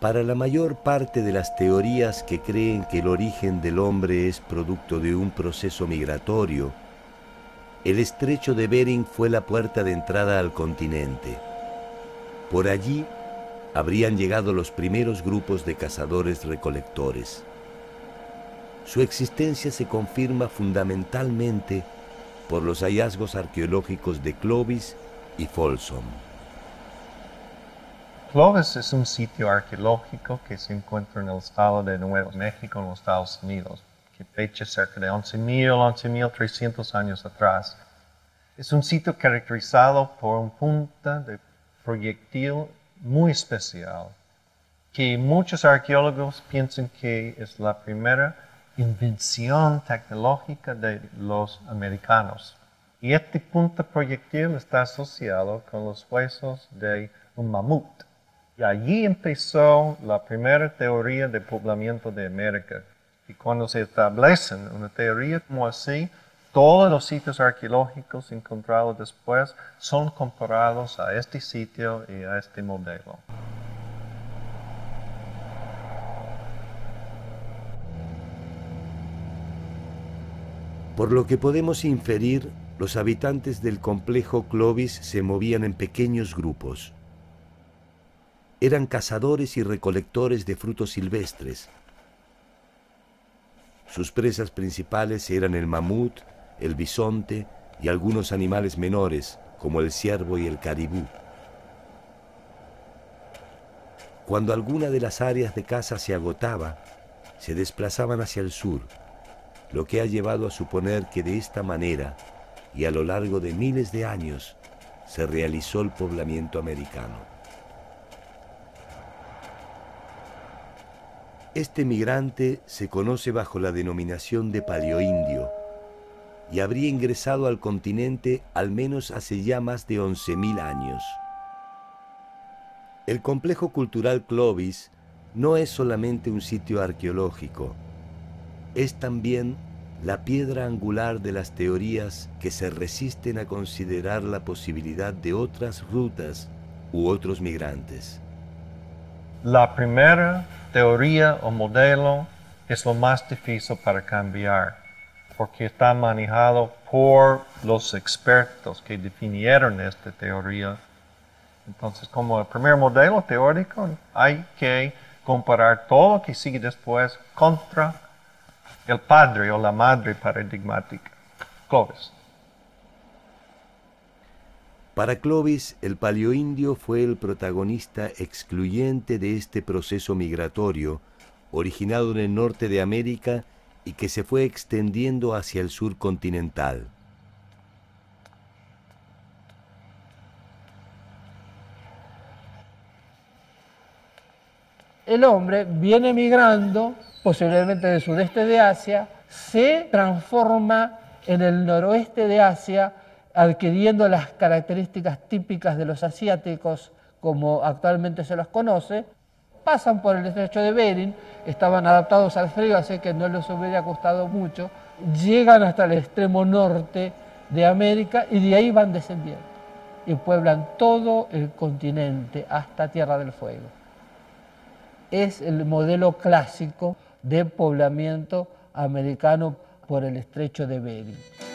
Para la mayor parte de las teorías que creen que el origen del hombre es producto de un proceso migratorio, el estrecho de Bering fue la puerta de entrada al continente. Por allí habrían llegado los primeros grupos de cazadores-recolectores. Su existencia se confirma fundamentalmente por los hallazgos arqueológicos de Clovis y Folsom. Clovis es un sitio arqueológico que se encuentra en el estado de Nuevo México, en los Estados Unidos, que fecha cerca de 11.000, 11.300 años atrás. Es un sitio caracterizado por un punta de proyectil muy especial, que muchos arqueólogos piensan que es la primera invención tecnológica de los americanos. Y este punta proyectil está asociado con los huesos de un mamut. Y allí empezó la primera teoría de poblamiento de América. Y cuando se establece una teoría como así, todos los sitios arqueológicos encontrados después son comparados a este sitio y a este modelo. Por lo que podemos inferir, los habitantes del complejo Clovis se movían en pequeños grupos eran cazadores y recolectores de frutos silvestres. Sus presas principales eran el mamut, el bisonte y algunos animales menores como el ciervo y el caribú. Cuando alguna de las áreas de caza se agotaba, se desplazaban hacia el sur, lo que ha llevado a suponer que de esta manera y a lo largo de miles de años se realizó el poblamiento americano. Este migrante se conoce bajo la denominación de paleoindio y habría ingresado al continente al menos hace ya más de 11.000 años. El complejo cultural Clovis no es solamente un sitio arqueológico, es también la piedra angular de las teorías que se resisten a considerar la posibilidad de otras rutas u otros migrantes. La primera teoría o modelo es lo más difícil para cambiar, porque está manejado por los expertos que definieron esta teoría. Entonces, como el primer modelo teórico, hay que comparar todo lo que sigue después contra el padre o la madre paradigmática, Clovis. Para Clovis, el paleoindio fue el protagonista excluyente de este proceso migratorio, originado en el norte de América y que se fue extendiendo hacia el sur continental. El hombre viene migrando, posiblemente del sudeste de Asia, se transforma en el noroeste de Asia, adquiriendo las características típicas de los asiáticos como actualmente se los conoce, pasan por el estrecho de Bering, estaban adaptados al frío, así que no les hubiera costado mucho, llegan hasta el extremo norte de América y de ahí van descendiendo y pueblan todo el continente hasta Tierra del Fuego. Es el modelo clásico de poblamiento americano por el estrecho de Bering.